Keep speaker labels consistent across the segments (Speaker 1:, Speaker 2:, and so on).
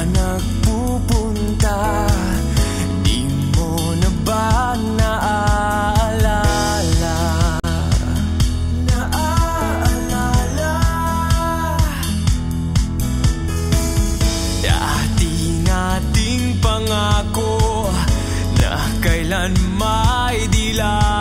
Speaker 1: ka nagpupunta? Di mo na ba naaalala? Naaalala Dati nating pangako Na kailan may dilaan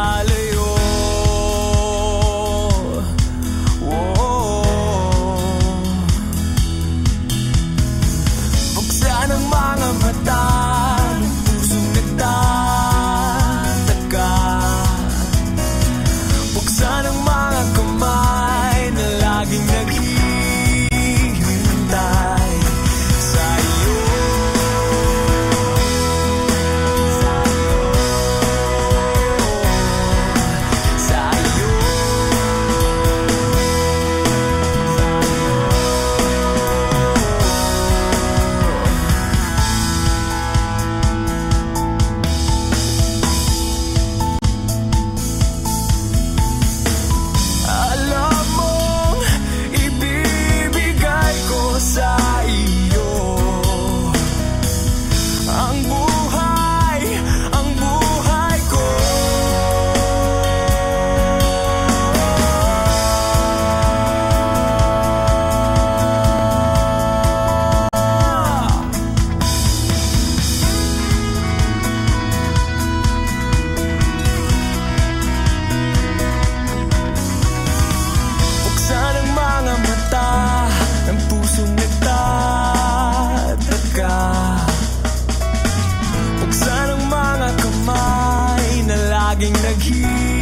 Speaker 1: dragging the key.